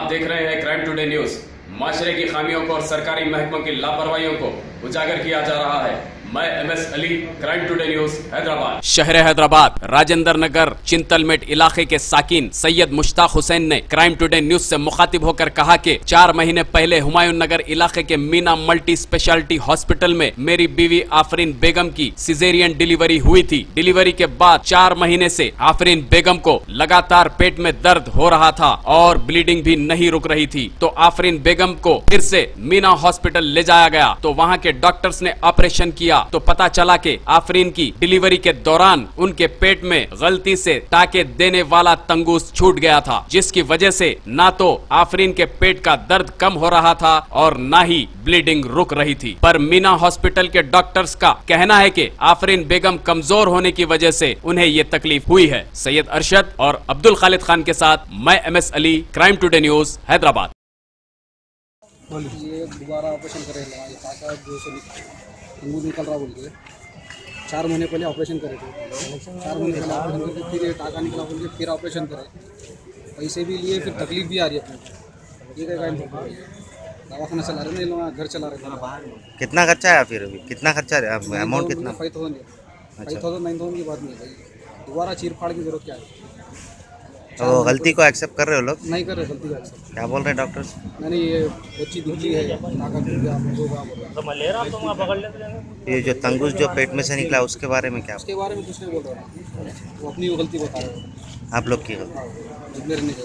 आप देख रहे हैं क्राइम टुडे न्यूज़ माशरे की खामियों को और सरकारी महकमों की लापरवाही को। उजागर किया जा रहा है। मैं M S Ali crime today news Hyderabad. शहर हैदराबाद। राजेंद्र नगर, चिंतलमेट इलाके के साकिन सैयद मुश्ताक हुसैन ने क्राइम टुडे न्यूज़ से मुखातिब होकर कहा कि चार महीने पहले हुमायूं नगर इलाके के मीना मल्टी स्पेशलिटी हॉस्पिटल में मेरी बीवी आफरीन बेगम की सिजेरियन डिलीवरी हुई थी। डिलीवरी के बाद चार महीने से आफरीन बेगम को लगातार पेट में दर्द हो रहा था और ब्लीडिंग भी नहीं रुक रही थी। तो आफरीन बेगम को फिर से मीना हॉस्पिटल ले जाया गया। तो वहाँ के डॉक्टर्स ने ऑपरेशन किया तो पता चला कि आफरीन की डिलीवरी के दौरान उनके पेट में गलती से टाके देने वाला तंगूस छूट गया था, जिसकी वजह से ना तो आफरीन के पेट का दर्द कम हो रहा था और ना ही ब्लीडिंग रुक रही थी। पर मीना हॉस्पिटल के डॉक्टर्स का कहना है कि आफरीन बेगम कमज़ोर होने की वजह से उन्हें ये तकलीफ़ हुई है। सैयद अरशद और अब्दुल खालिद खान के साथ मैं M S Ali crime today news Hyderabad. ये दोबारा ऑपरेशन करे ये टाका जो से अंगूर निकल रहा बोल के। चार महीने पहले ऑपरेशन करे थे। चार महीने पहले ऑपरेशन करके फिर ये टाका निकला बोल के फिर ऑपरेशन करे। पैसे भी लिए फिर तकलीफ़ भी आ रही है अपने ये क्या काम दवाखाना चला रहे नहीं घर चला रहे कितना खर्चा है फिर अभी? कितना खर्चा अमाउंट कितना? Five thousand. Five thousand nine thousand की बात नहीं है भाई। दोबारा चीर फाड़ की ज़रूरत क्या है? तो गलती को एक्सेप्ट कर रहे हो लोग? नहीं कर रहे गलती का एक्सेप्ट क्या बोल रहे हैं डॉक्टर्स मैंने ये बच्ची दिखली है रहा ये जो तंगुस जो पेट में से निकला उसके बारे में क्या? उसके बारे में कुछ नहीं बोल रहा वो अपनी वो गलती बता रहे हो। आप लोग की गलती। का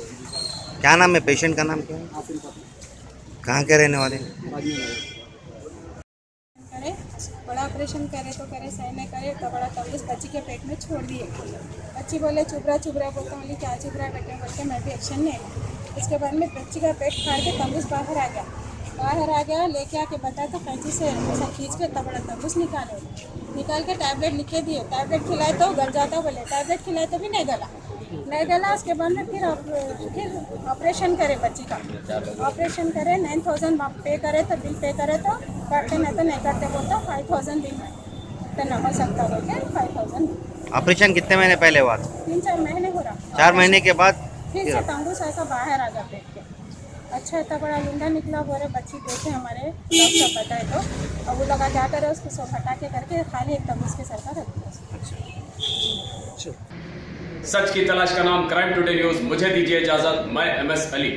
क्या नाम है? पेशेंट का नाम क्या है? कहाँ के रहने वाले हैं? बड़ा ऑपरेशन करे तो करे, सही नहीं करे तो बड़ा तबलीस बच्ची के पेट में छोड़ दिए। बच्ची बोले चुभरा रहा बोलता बोली, क्या चुप रहा बेटे? बोल के मैं भी एक्शन नहीं लिया उसके बाद में बच्ची का पेट फाड़ के तबलीस बाहर आ गया। बाहर आ गया, लेके आके बताया तो कैंची से, ऐसा खींच के तब बड़ा तबलीस निकाले। निकाल के टैबलेट लिखे दिए। टैबलेट खिलाए तो गल जाता बोले, टैबलेट खिलाए तो भी नहीं गला। नहीं गला उसके बाद में फिर फिर ऑपरेशन करे बच्ची का। ऑपरेशन करे नाइन थाउज़ेंड पे करे तो बिल पे करे तो करते नहीं तो नहीं करते बोलते फाइव थाउज़ेंड दिन में। तो न हो सकता बोल के फाइव थाउज़ेंड ऑपरेशन कितने महीने पहले हुआ था? तीन चार महीने हो रहा। चार महीने के बाद फिर से तंगूस ऐसा बाहर आ गया पेट के। अच्छा इतना बड़ा लुंडा निकला बोले बच्ची देखे हमारे डॉक्टर बताए तो। अब वो लगा क्या करे उसको सब हटा के करके खाली एक तंगूस के सर का रख दिया। सच की तलाश का नाम क्राइम टुडे न्यूज़ मुझे दीजिए इजाज़त, मैं एम एस अली